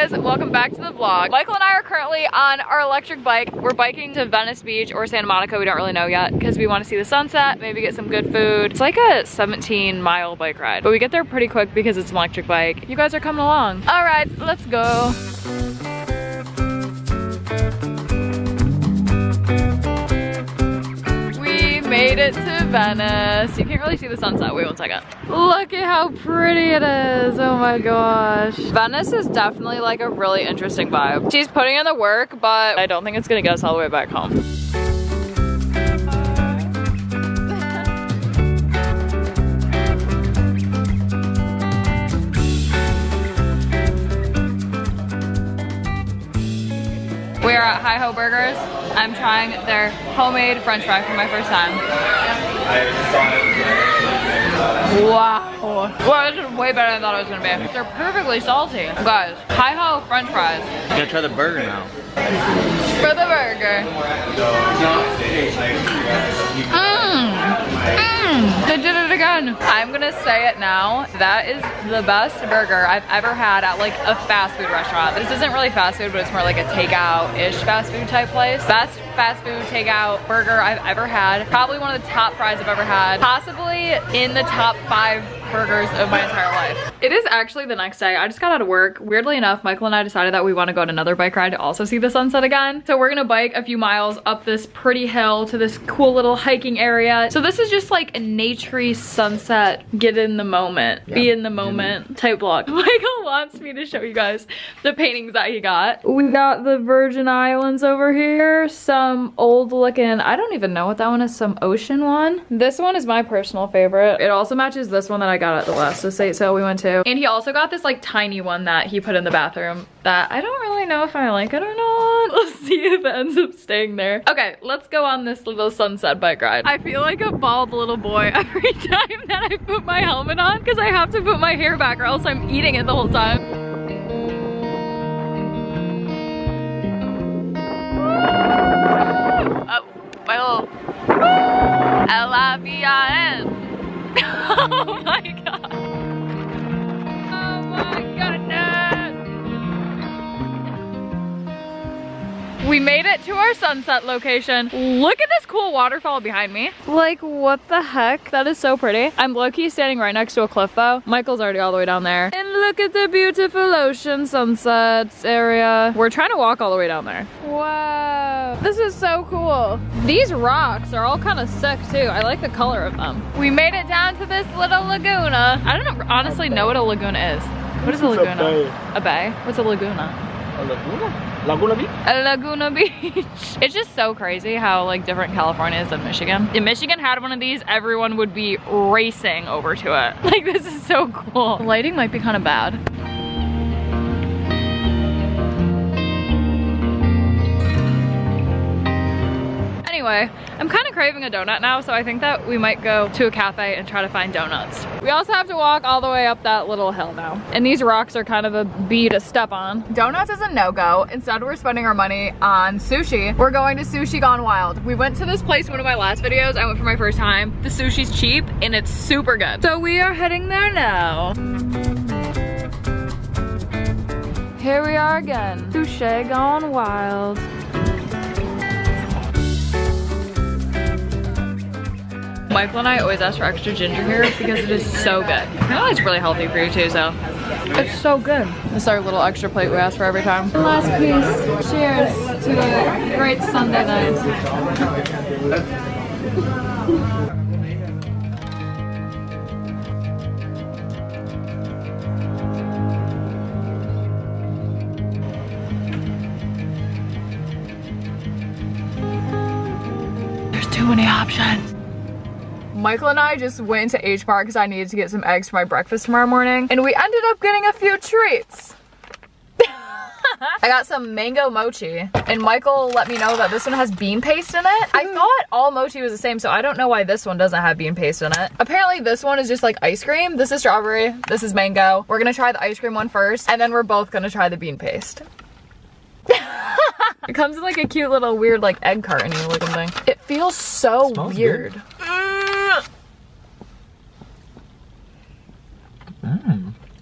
guys, welcome back to the vlog. Michael and I are currently on our electric bike. We're biking to Venice Beach or Santa Monica, we don't really know yet, because we want to see the sunset, maybe get some good food. It's like a 17 mile bike ride, but we get there pretty quick because it's an electric bike. You guys are coming along. All right, let's go. It to Venice. You can't really see the sunset. Wait one second. Look at how pretty it is. Oh my gosh. Venice is definitely like a really interesting vibe. She's putting in the work, but I don't think it's gonna get us all the way back home. We are at Hi Ho Burgers. I'm trying their homemade french fry for my first time. Wow. Well, this is way better than I thought it was gonna be. They're perfectly salty. Guys, Hi Ho french fries You gotta try the burger now. for the burger. Mmm. I'm gonna say it now. That is the best burger I've ever had at like a fast food restaurant. This isn't really fast food, but it's more like a takeout-ish fast food type place. Best fast food takeout burger I've ever had. Probably one of the top fries I've ever had. Possibly in the top five burgers of my entire life. It is actually the next day. I just got out of work. Weirdly enough, Michael and I decided that we want to go on another bike ride to also see the sunset again. So we're gonna bike a few miles up this pretty hill to this cool little hiking area. So this is just like a naturey sunset, get in the moment, be in the moment type vlog. Michael wants me to show you guys the paintings that he got. We got the Virgin Islands over here, some old looking, I don't even know what that one is, some ocean one. This one is my personal favorite. It also matches this one that I got at the last estate sale we went to. And he also got this like tiny one that he put in the bathroom that I don't really know if I like it or not. Let's see if it ends up staying there. Okay, let's go on this little sunset bike ride. I feel like a bald little boy every time that I put my helmet on because I have to put my hair back or else I'm eating it the whole time. Oh, my little L-I-V-I-N. We made it to our sunset location. Look at this cool waterfall behind me. Like, what the heck? That is so pretty. I'm low-key standing right next to a cliff though. Michael's already all the way down there. And look at the beautiful ocean sunsets area. We're trying to walk all the way down there. Wow. This is so cool. These rocks are all kind of sick too. I like the color of them. We made it down to this little laguna. I don't honestly know what a laguna is. What is a It's a laguna? bay. A bay? What's a laguna? A Laguna? Laguna Beach? Laguna Beach. It's just so crazy how like different California is than Michigan. If Michigan had one of these, everyone would be racing over to it. Like this is so cool. The lighting might be kind of bad. Anyway, I'm kind of craving a donut now, so I think that we might go to a cafe and try to find donuts. We also have to walk all the way up that little hill now. And these rocks are kind of a bee to step on. Donuts is a no-go. Instead, we're spending our money on sushi. We're going to Sushi Gone Wild. We went to this place in one of my last videos. I went for my first time. The sushi's cheap and it's super good. So we are heading there now. Here we are again. Sushi Gone Wild. Michael and I always ask for extra ginger here because it is so good. I know it's really healthy for you too, so. It's so good. This is our little extra plate we ask for every time. Last piece. Cheers to a great Sunday night. There's too many options. Michael and I just went to H Mart because I needed to get some eggs for my breakfast tomorrow morning, and we ended up getting a few treats. I got some mango mochi, and Michael let me know that this one has bean paste in it. I thought all mochi was the same, so I don't know why this one doesn't have bean paste in it. Apparently this one is just like ice cream. This is strawberry, this is mango. We're gonna try the ice cream one first, and then we're both gonna try the bean paste. it comes in like a cute little weird like egg carton looking thing. It feels so good. weird. Mm.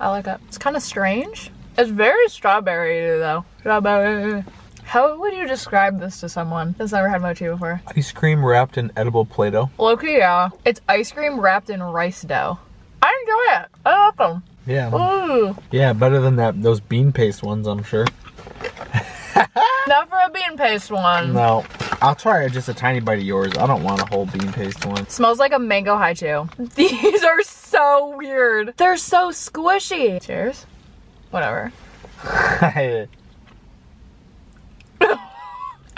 I like it. It's kind of strange. It's very strawberry though. Strawberry. How would you describe this to someone that's never had mochi before? Ice cream wrapped in edible Play-Doh. Low-key, yeah. It's ice cream wrapped in rice dough. I enjoy it. I like them. Yeah. Ooh. Yeah, better than that those bean paste ones, I'm sure. Not for a bean paste one. No. I'll try just a tiny bite of yours. I don't want a whole bean paste one. Smells like a mango Hi-Chew. These are so weird. They're so squishy. Cheers. Whatever.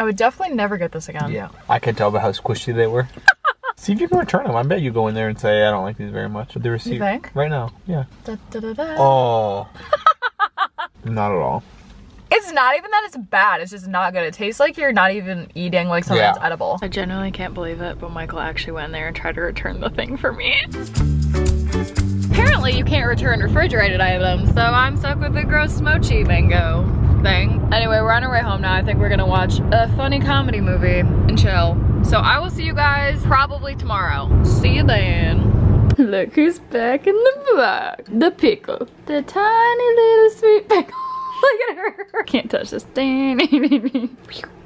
I would definitely never get this again. yeah. I could tell by how squishy they were. See if you can return them. I bet you go in there and say, I don't like these very much. But The receipt. think? Right now. Yeah. Da, da, da, da. Oh. Not at all. It's not even that it's bad. It's just not good. It tastes like you're not even eating like something Yeah. that's edible. I genuinely can't believe it, but Michael actually went in there and tried to return the thing for me. Apparently you can't return refrigerated items, so I'm stuck with the gross mochi mango thing. Anyway, we're on our way home now. I think we're gonna watch a funny comedy movie and chill. So I will see you guys probably tomorrow. See you then. Look who's back in the vlog. The pickle. The tiny little sweet pickle. Look at her. Can't touch this.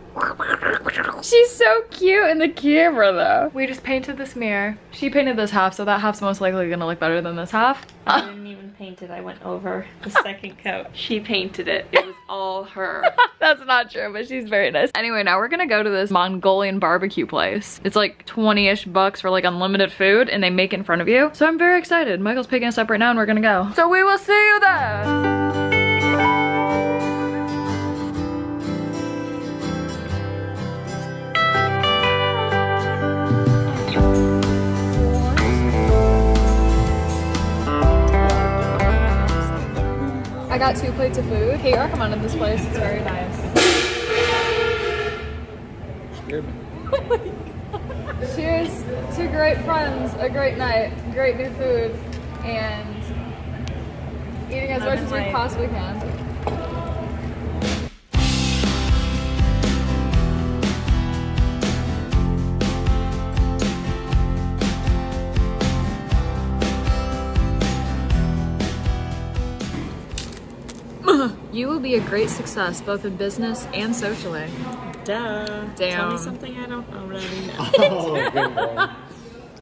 She's so cute in the camera though. We just painted this mirror. She painted this half, so that half's most likely gonna look better than this half. I didn't even paint it. I went over the second coat. She painted it. It was all her. That's not true, but she's very nice. Anyway, now we're gonna go to this Mongolian barbecue place. It's like 20-ish bucks for like unlimited food and they make it in front of you. So I'm very excited. Michael's picking us up right now and we're gonna go. So we will see you there. Got two plates of food. Kate recommended this place. It's very nice. Cheers to great friends, a great night, great new food, and eating as much as we possibly can. You will be a great success both in business and socially. Duh. Damn. Tell me something I don't already know. Oh, good one.